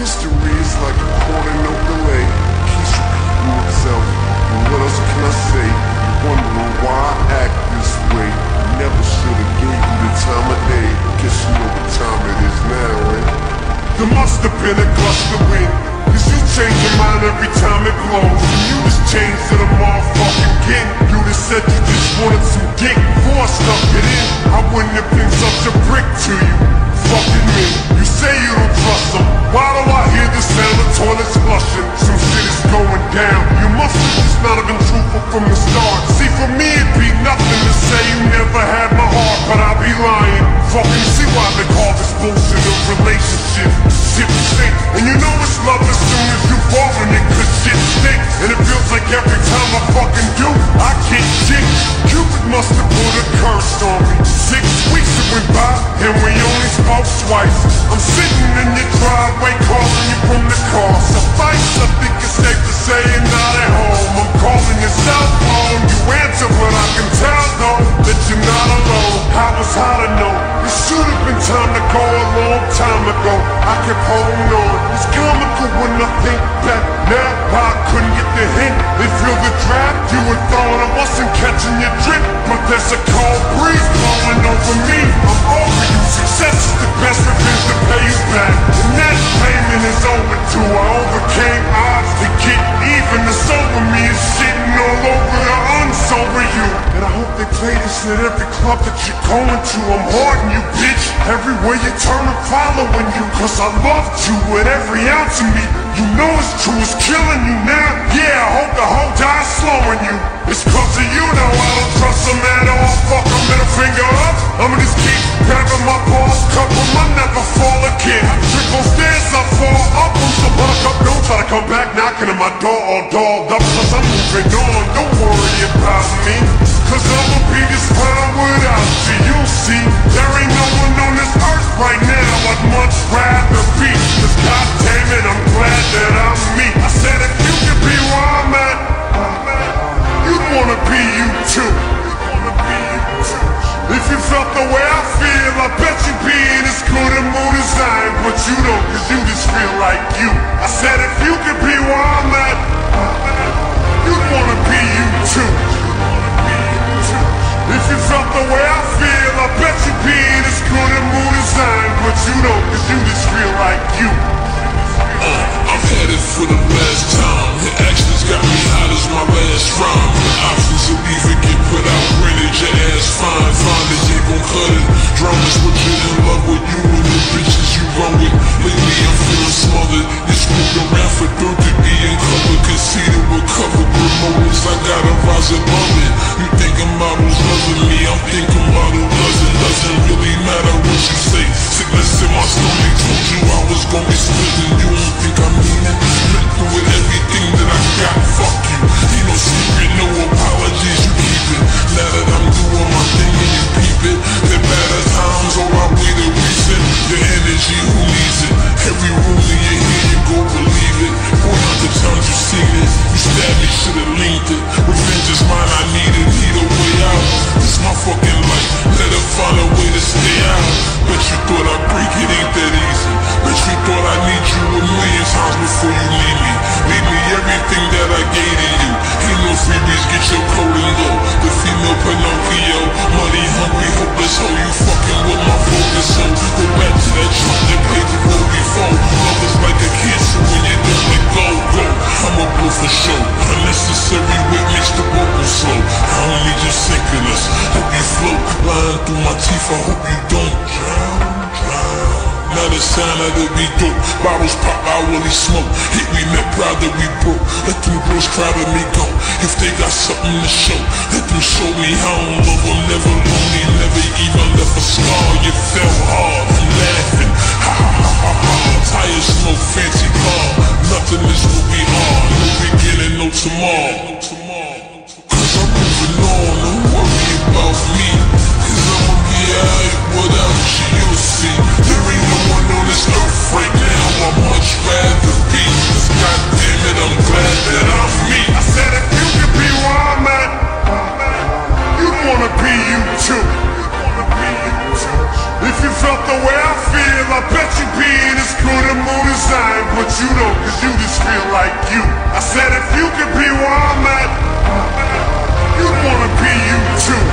History is like a quarter note delay. Keeps repeating itself. And what else can I say? Wondering why I act this way. Never should've gave you the time of day. Guess you know what time it is now, eh? There must have been a gust of wind. Cause you change your mind every time it blows. You just change to the motherfucking king. You just said you just wanted some dick love as think back. Now I couldn't get the hint. They feel the draft. You thought I wasn't catching your drip but there's a cold breeze blowing over me. I'm over you. Success is the best revenge to pay you back. And that payment is over too. I overcame odds to get even. It's over me. is shitting all over the unsober you. And I hope they play this at every club that you're going to. I'm harding you, bitch. Everywhere you turn, I'm following you. Cause I loved you with every ounce of me. You know it's true, it's killing you now. Yeah, I hope the whole die slowing you. It's cause of you now, I don't trust them at all. Fuck, I'm middle finger up. I'ma just keep grabbing my balls, cup 'em, I never fall again. Trickle stairs, I fall up 'em. So buttercup, don't try to come back knocking at my door all dolled up. Cause I'm moving on, don't worry about me. Cause I'ma be just fine without you, you'll see. There ain't no one on this earth right now I'd much rather be. Cause goddamn it, I'm you cause you just feel like you. Uh, I'm headed for the last time. The actions got me hot as my last rhyme. Options of either get put out, rented your ass fine. Find it, you gon' cut it. Dramas with you in love with you and the bitches you run with. Lately I'm feeling smothered. You scooped around for third degree and cover. Conceded with cover. Good moments, I gotta rise through my teeth. I hope you don't drown, drown. Now the sound of it be dope Bottles pop when he smoke Hit we met proud that we broke Let them girls cry let me go If they got something to show Let them show me how I'm love I'm never lonely Never even left a scar You fell hard I'm laughing Ha ha ha ha ha Tires no fancy car Nothing is what we are No beginning, no tomorrow you know, cause you just feel like you. I said if you could be where I'm at, you'd wanna be you too.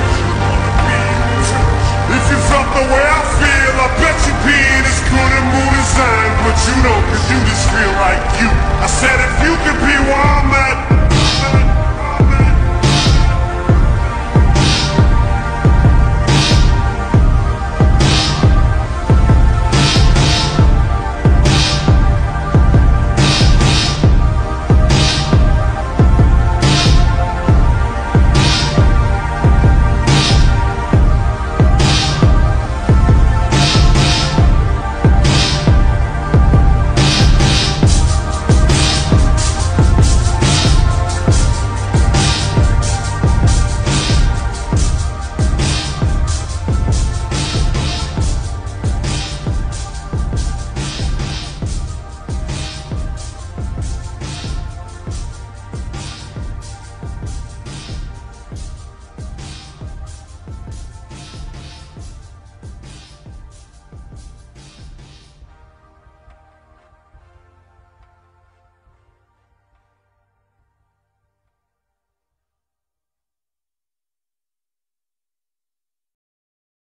If you felt the way I feel, I bet you'd be in as good a mood as I am. But you know, cause you just feel like you. I said if you could be where